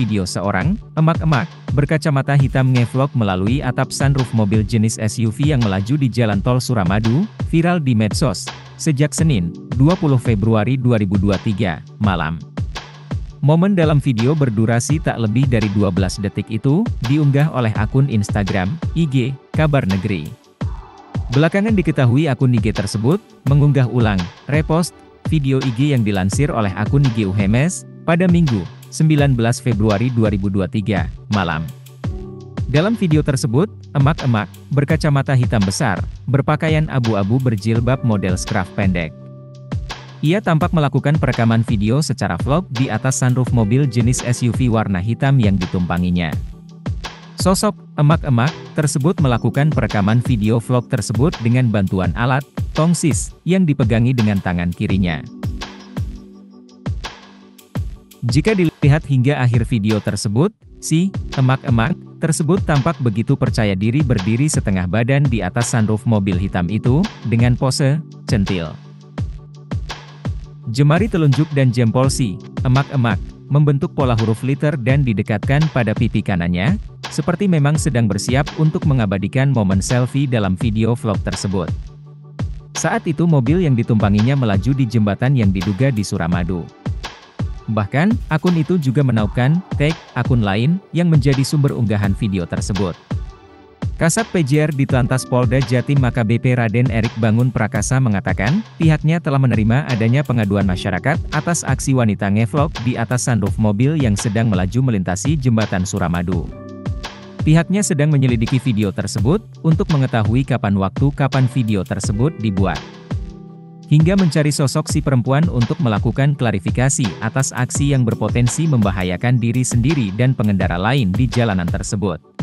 video seorang, emak-emak, berkacamata hitam ngevlog melalui atap sunroof mobil jenis SUV yang melaju di Jalan Tol Suramadu, viral di medsos, sejak Senin, 20 Februari 2023, malam. Momen dalam video berdurasi tak lebih dari 12 detik itu, diunggah oleh akun Instagram, IG, Kabar Negeri. Belakangan diketahui akun IG tersebut, mengunggah ulang, repost, video IG yang dilansir oleh akun IG Uhemes, pada Minggu, 19 Februari 2023, malam. Dalam video tersebut, emak-emak, berkacamata hitam besar, berpakaian abu-abu berjilbab model scruff pendek. Ia tampak melakukan perekaman video secara vlog di atas sunroof mobil jenis SUV warna hitam yang ditumpanginya. Sosok emak-emak tersebut melakukan perekaman video vlog tersebut dengan bantuan alat tongsis yang dipegangi dengan tangan kirinya. Jika dilihat hingga akhir video tersebut, si emak-emak tersebut tampak begitu percaya diri berdiri setengah badan di atas sunroof mobil hitam itu dengan pose centil. Jemari telunjuk dan jempol si emak-emak membentuk pola huruf liter dan didekatkan pada pipi kanannya, seperti memang sedang bersiap untuk mengabadikan momen selfie dalam video vlog tersebut. Saat itu mobil yang ditumpanginya melaju di jembatan yang diduga di Suramadu. Bahkan, akun itu juga menaupkan tag akun lain yang menjadi sumber unggahan video tersebut. Kasat PJR di Telantas Polda Jatim Maka BP Raden Erik Bangun Prakasa mengatakan, pihaknya telah menerima adanya pengaduan masyarakat atas aksi wanita ngevlog di atas sunroof mobil yang sedang melaju melintasi jembatan Suramadu. Pihaknya sedang menyelidiki video tersebut, untuk mengetahui kapan waktu kapan video tersebut dibuat. Hingga mencari sosok si perempuan untuk melakukan klarifikasi atas aksi yang berpotensi membahayakan diri sendiri dan pengendara lain di jalanan tersebut.